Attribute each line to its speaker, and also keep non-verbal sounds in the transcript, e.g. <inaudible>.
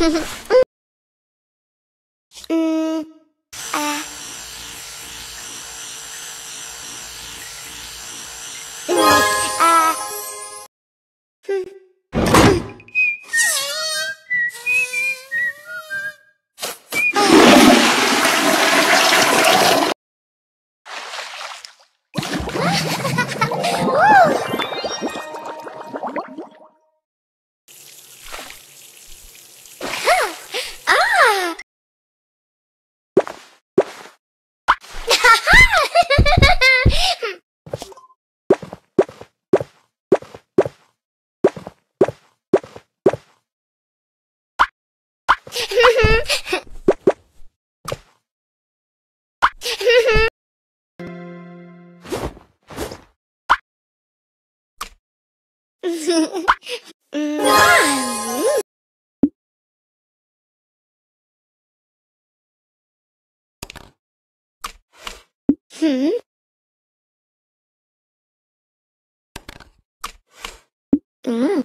Speaker 1: 嗯 <laughs> Hmm? Mm.